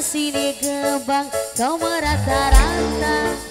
sini kembang. Kau merata-rata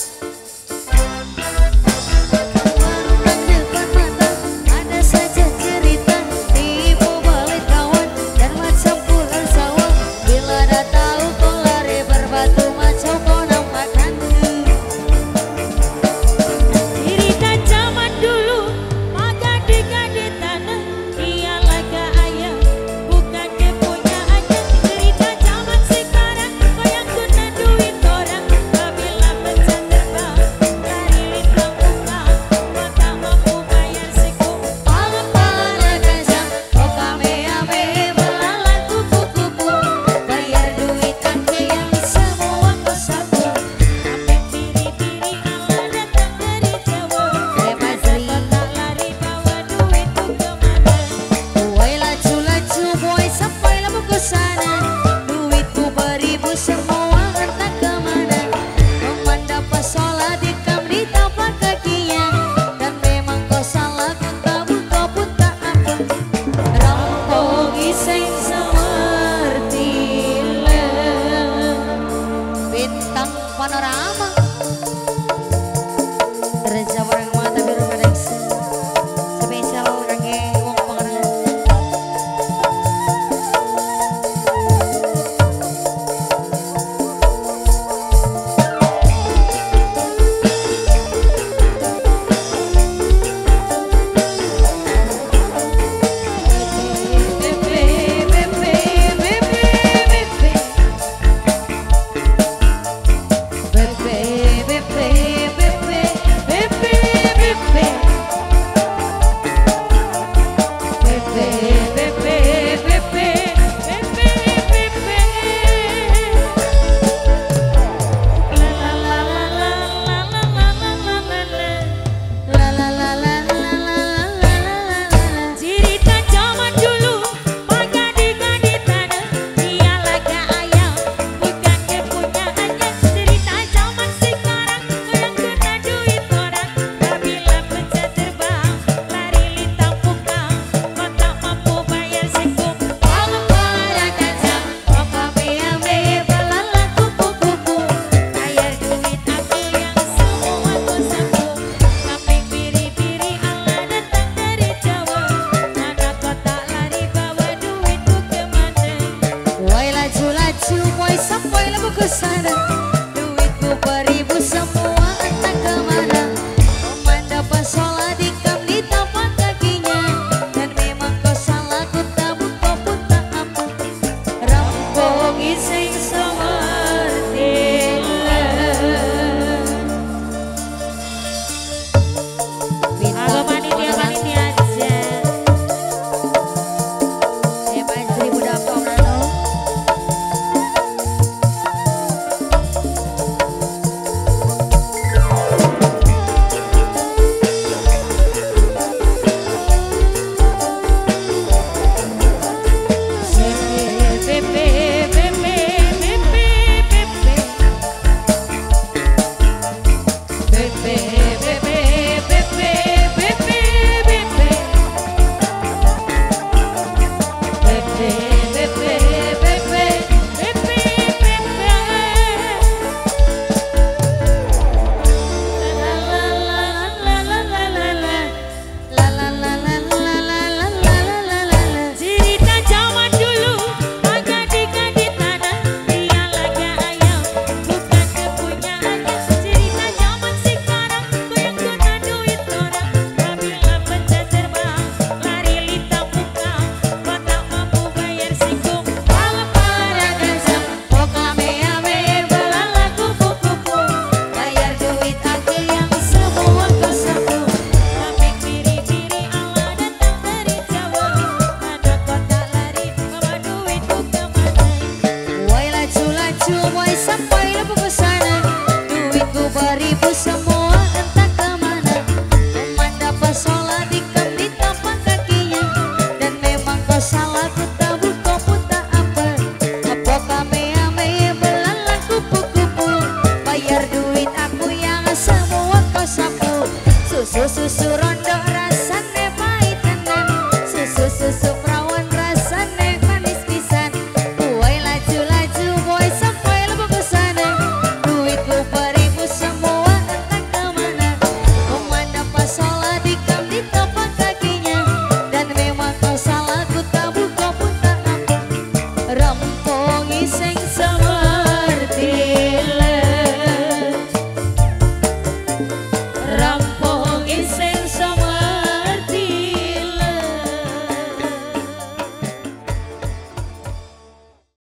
Thank you.